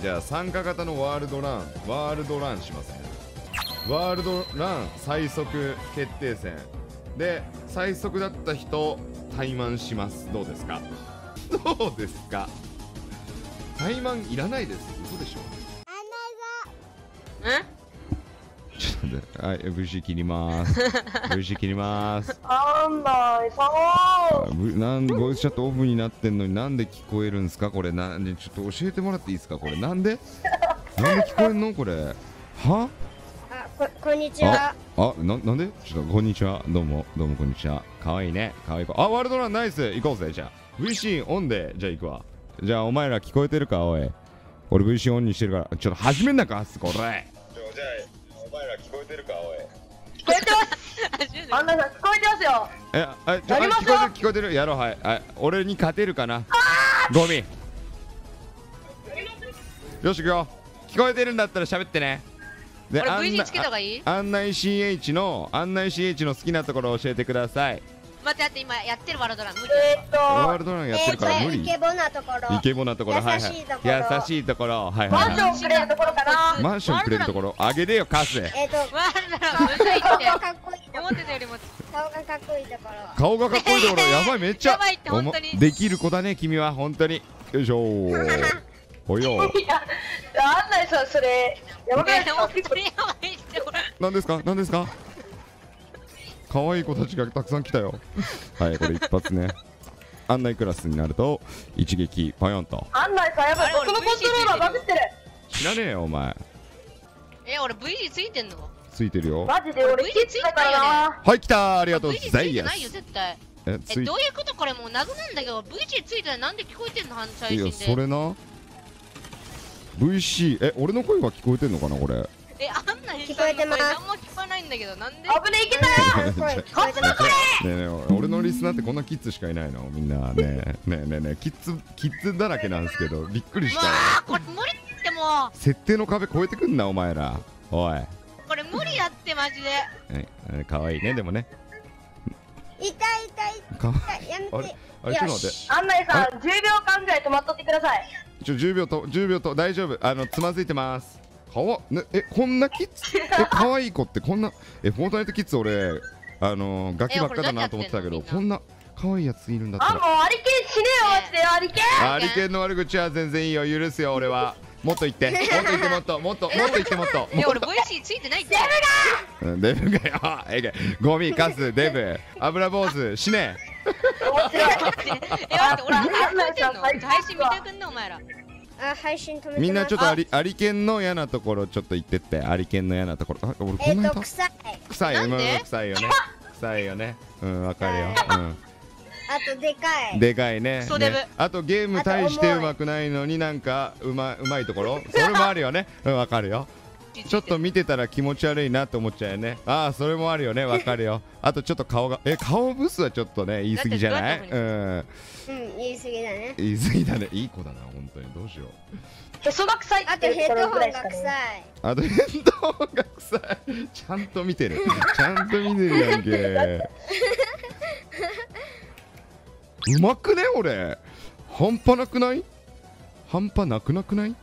じゃあ参加型のワールドランワールドランしますね。ワールドラン最速決定戦。で最速だった人怠慢します。どうですか？どうですか？怠慢いらないです。嘘でしょ。ちょっと待ってはい VC 切ります。VC 切ります。あんないさあぶなんボイスチャットオフになってんのになんで聞こえるんですか？これなんでちょっと教えてもらっていいですか？これなんで？なんで聞こえんの？これ。は？あここんにちは。あななんで？ちょっとこんにちは。どうもどうもこんにちは。かわいいね。かわいい子。あワールドランナイス。行こうぜ。じゃあ VC オンで。じゃあ行くわ。じゃあお前ら聞こえてるか？おい。俺 VC オンにしてるから。ちょっと始めんなかこれ。じゃあお前ら聞こえてるかおい。聞こえてます。あんなさん聞こえてますよ。えあちょあやります聞こえてる聞こえてる？やろうはい。あ俺に勝てるかな？ゴミ。よし行くよ聞こえてるんだったら喋ってね。でこれ案 VG 内つけた方がいい？案内 CH の案内 CH の好きなところを教えてください待って待って今やってるワールドラン無理。えーっとワールドランやってるから無理。イケボなところ。イケボなところはいはい。優しいところ。優しいところはいマはい。はいンションくれるところかな。マンションくれるところ？あげれよカスえっ、とワールドランむずいって。顔がかっこいい思ってたよりも顔がかっこいいところ。顔がかっこいいところ。やばいめっちゃ。やばいって本当に。できる子だね君は本当に。よいしょ。ーほよ。ーいやあんないさんそれ。やばくないですか？本当にやばいってこれ何ですか？何ですか？可愛い子たちがたくさん来たよ。はいこれ一発ね。案内クラスになると一撃パヨンと。あんないさんやばいあれ僕のコントローラーバグってる。知らねえよお前。え俺 VG ついてんの？ついてるよ。マジで俺 VG キッズだから。なはい来たー。ありがとう。ございまいてないよす絶対。えついえどういうこと？これもう謎なんだけど VG ついてない。なんで聞こえてんの？最いやそれな。VC え俺の声は聞こえてんのかなこれ？えあんなに聞こえてます。何も聞こえないんだけどなんで？危ねえいけたよ！こえてますねえねえ俺のリスナーってこんなキッズしかいないの？みんな。ねえねえねえねえキッズキッズだらけなんですけどびっくりしうた。よわーこれ無理っても設定の壁越えてくんなお前ら。おい。うこれ無理やってマジで。ええかわいいねでもね。痛い痛い痛い。やめあれてあれちょっと待って。あんないさん10秒間ぐらい止まっとってください。ちょ10秒と10秒と大丈夫。あのつまずいてますかわねえこんなキッズ？え可愛い子ってこんなえフォートナイトキッズ俺あのー、ガキばっかだなと思ってたけどえこんな。可愛いやついるんだったあもうらアリケン死ねよマジで。アリケン。アリケンの悪口は全然いいよ許すよ俺は。もっと言って。もっと言ってもっと。もっともっと言ってもっと。え俺 VC ついてないって。うんデブがよ。えげゴミカス デブ。油坊主死ね。え待って俺配信見てくんねお前らあ配信止めてみんなちょっとアリアリケンの嫌なところちょっと言ってって。アリケンの嫌なところ。あ俺こえっ、と臭い。臭いよなんで？うん臭いよね。臭いよね。うんわかるよ、あとでかうん、い。でかいね。クソデブ。ね。あとゲーム大してうまくないのになんかうまうまいところ。それもあるよね。うんわかるよちょっと見てたら気持ち悪いなって思っちゃうよね。ああそれもあるよね。わかるよ。あとちょっと顔がえ顔ブスはちょっとね言い過ぎじゃない？うん。うん言い過ぎだね。言い過ぎだね。いい子だな本当に。どうしよう。へそが臭いあとヘッドホンが臭い。あとヘッドホンが臭い。ちゃんと見てる。ちゃんと見てるやんけ。うまくね俺。半端なくない？半端なくなくない？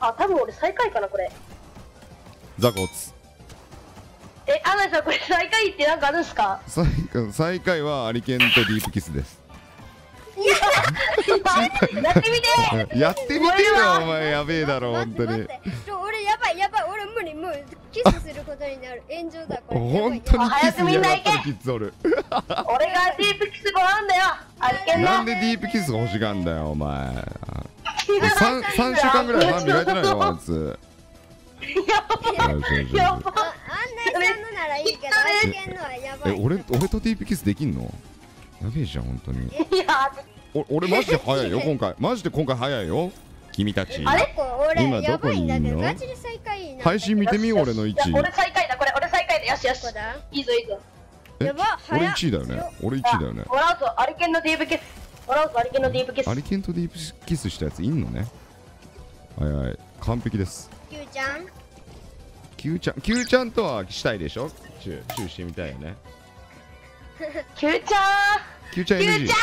あ多分俺最下位かなこれ。ザコツ。えアンナイさんこれ最下位ってなんかあるんすか？最最下位はアリケンとディープキスです。やってみて！やってみてよお前やべえだろ本当に。俺やばいやばい俺無理もうキスすることになる。炎上だこれ。本当にキス嫌がってるキおる。俺がディープキスごなんだよアリケンの。なんでディープキスが欲しがんだよお前 3, 3週間ぐらい歯磨いてないよあいつ。よしよしよしやばああんなさんのならいいけど愛犬のはやばい。え俺俺とディープキスできんの？やべえじゃん本当に。いやお俺マジで早いよ今回。マジで今回早いよ君たち。あれこ俺今やばいんだけどこにいんの配信見てみ俺の位置。いや俺最下位だこれ俺最下位だ。よしよしいいぞいいぞ。えやば俺早っ。1位だよね。俺1位だよね。もらうぞ。アリケンのディープキスもらうぞアリケンのディープキス。アリケンとディープキスしたやついんのね。はいはい。完璧です。キューちゃん。キューちゃんキューちゃんとはしたいでしょ？チューチューしてみたいよね。キューちゃキューちゃんキュー NG ちゃん。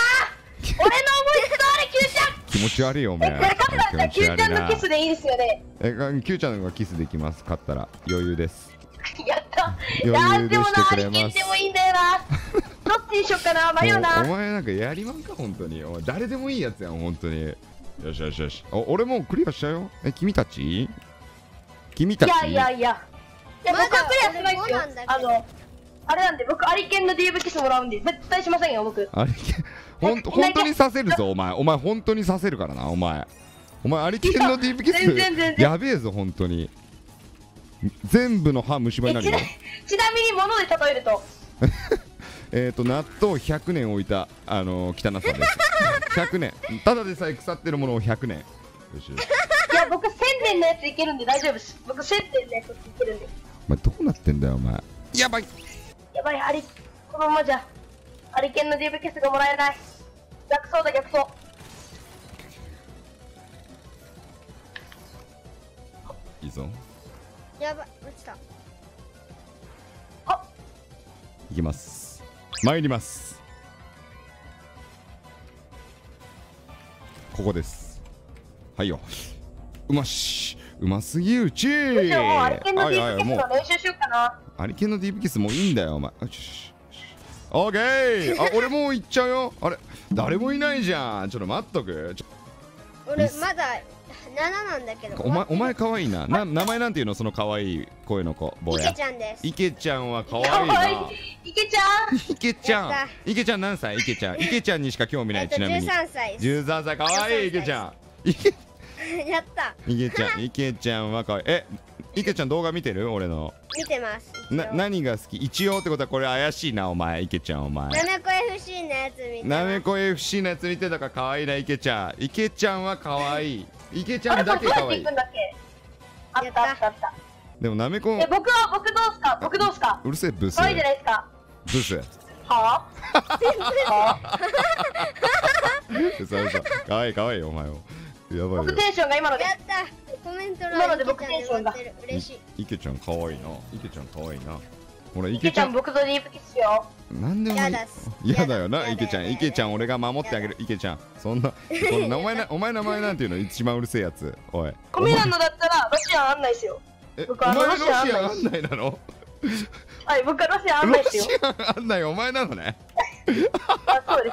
俺の思いつ通りキューちゃん。キ気持ち悪いよお前これ勝ったらキューちゃんのなキスでいいですよね。えが Q ちゃんがキスできます。勝ったら。余裕です。やった。余裕ででもな、してくれありますきでもいいんだよな。どっちにしよっかな、迷うな。お前なんかやりまんか本当に。お前誰でもいいやつやん本当に。よしよしよし。お俺もうクリアしたよ。え君たち？君たち？いやいやいや。いや、僕はクリアしてないですよ。あの、あれなんで、僕、アリケンの DV キスもらうんで、絶対しませんよ、僕。あれほんと本当にさせるぞお前。お前本当にさせるからなお前。お前アリケンのディープキス全然全然。やべえぞ本当に。全部の歯虫歯えになるよ。ちなちなみに物で例えると、えっと納豆100年置いたあのー汚さです。100年。ただでさえ腐ってるものを100年。よしよし。いや、僕、1000年のやついけるんで大丈夫です。僕、1000年のやついけるんで。お前どうなってんだよお前。やばい。やばい、アリ、このままじゃ、アリケンの DV キスがもらえない。逆走だ、逆走。いいぞ。やばい落ちた。いきます参ります。ここです。はいよ。うまし。うますぎうち。むしろもうアリケンのはい DV はいもうキスの練習しようかな。アリケンのディープキスもういいんだよお前。あよしよし。オーケー。あ俺もう行っちゃうよ。あれ誰もいないじゃん。ちょっと待っとく。俺まだ7なんだけどお前お前かかわいいな。な名前なんていうの？そのかわいい声の子。坊や。いけちゃんです。池ちゃんはかわかいいなわい。い。池ちゃん。池ちゃん。やった。池ちゃん何歳？池ちゃん。池ちゃんにしか興味ない えっとちなみに。13歳です。13歳。かわいい13歳池ちゃん。池 やった。池ちゃん池ちゃんはかわい。いえ池ちゃん動画見てる？俺の。見てますな何が好き？一応ってことはこれ怪しいなお前。池ちゃんお前。なめこ FC のやつ見てなめこ FC のやつ見てたからかわいいな池ちゃん。池ちゃんはかわいい池ちゃんだけかわい。い行くんだっけ？あったあったあった。でもなめこえ、僕は、僕どうすか？僕どうすか？うるせえブス。可愛いじゃないですか？ブス。はぁはぁ嘘嘘かわいいかわいいお前もやばいよ。僕テンションが今ので。やった。コメント今ので僕欄に池ちゃんで待ってる嬉しい。池ちゃんかわいいな池ちゃんかわいいなほら池池ちゃん。僕とディープキスしよ。なんでも嫌だよな池ちゃん。池ちゃん俺が守ってあげる。池ちゃん。そんなお前な お前名前なんていうの？一番うるせえやつ。おい。コメ欄のだったらロシアン案内ですよえお僕あの前ロシア案内なの？はい僕はロシアン案ロ内ですよシアン案内お前なのね？あそうで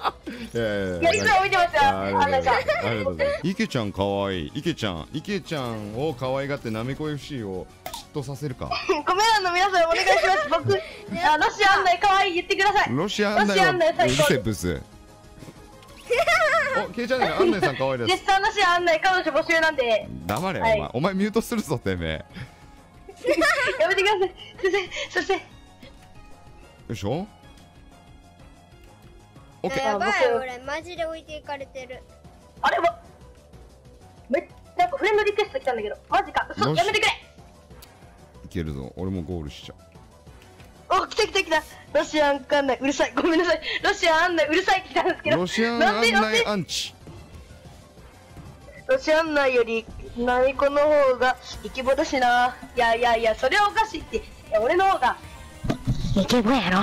す。いやいやいや。やりつも見てますよ。あ案内さんありがとうございます。池ちゃんかわい。い池ちゃん。池ちゃんを可愛がってなめこ FC を嫉妬させるか。コメ欄の皆さんお願いします。僕 あロシアン案内可愛い言ってください。ロシアン案内はうる最高。せえブス。おケイちゃんね案内さん可愛いです。絶賛ロシアン案内彼女募集なんで黙れおはい。前。お前ミュートするぞてめえ。やめてください。そしてそしてよいしょ。オッケー。やばい僕俺マジで置いていかれてる。あれはめなんかフレンドリクエスト来たんだけど。マジか。嘘やめてくれ。いけるぞ。俺もゴールしちゃう。お来た来た来た。ロシアン案内うるさい。ごめんなさい。ロシアン案内うるさいって来たんですけど。ロシアンなん案でなんで内アンチ。ロシアン案内より何この方がイケボだしな。いやいやいやそれはおかしいって。いや俺の方が。イケボやろ。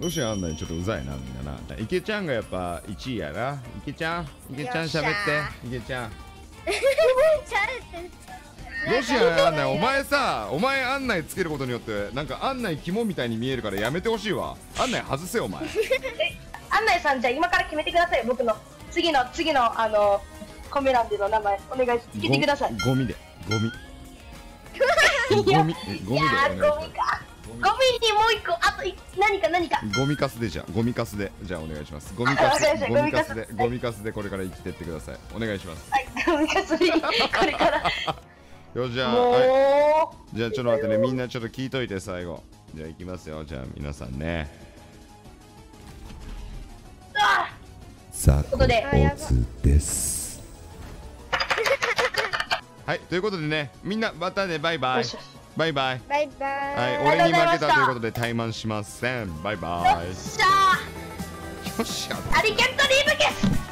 ロシアン案内ちょっとうざいなみんなな。池ちゃんがやっぱ1位やな。池ちゃん池ちゃん喋って。池ちゃん。ちゃうってロシアン案内お前さお前案内つけることによってなんか案内肝みたいに見えるからやめてほしいわ。案内外せよお前。案内さんじゃあ今から決めてください僕の次の次のあのコメ欄での名前お願いしつけてください。ゴゴミで。ゴミ。ゴミ。ゴミでゴミか。ゴミ。にもう一個あとい何か何か。ゴミカスでじゃあゴミカスで。じゃあお願いします。ゴミカスわかりました。ゴミカスで。ゴミカスゴミカスでこれから生きてってください。お願いします。はい。ゴミかすりこれからよじゃあはい。もじゃあちょっと待ってね。みんなちょっと聞いといて最後。じゃあ行きますよ。じゃあ皆さんね。うあさことで。あやばですはいということでねみんなまたね。バイバイ。バイバイ。バイバはいイ俺に負けたありがといましたということで怠慢しません。バイバよっしゃイよっしゃー。アリケントリームケス